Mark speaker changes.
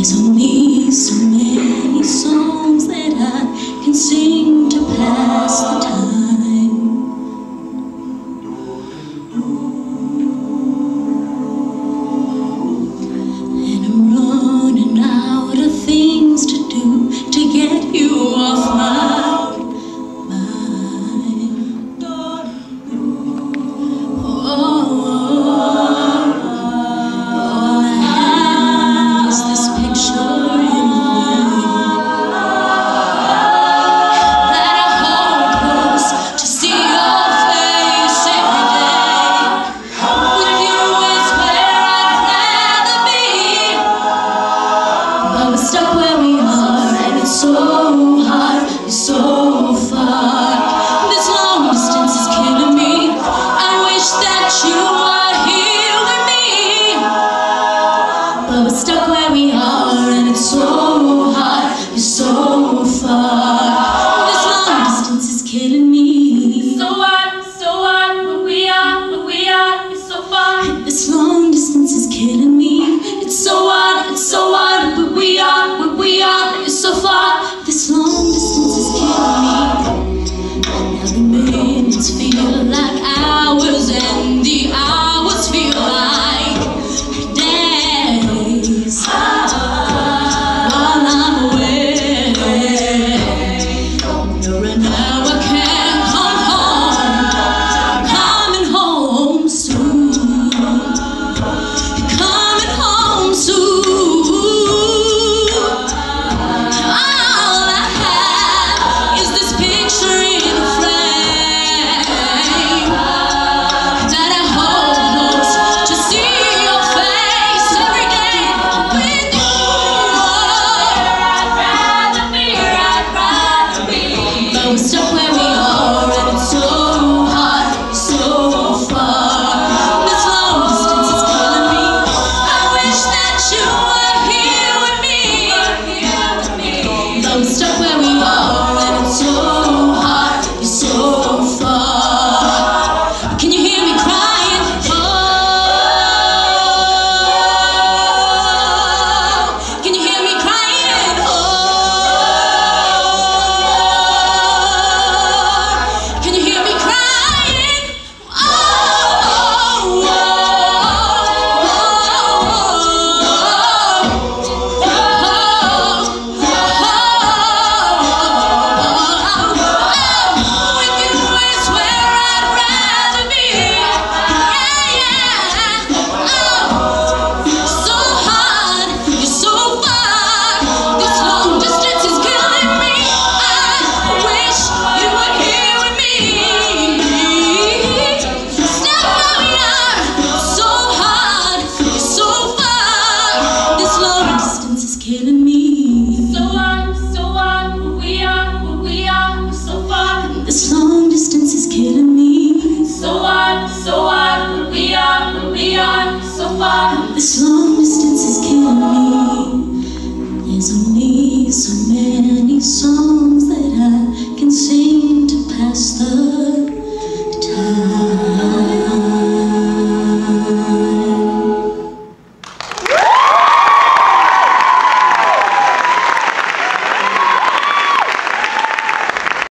Speaker 1: There's only so many songs. This long distance is killing me. And now the minutes feel like past the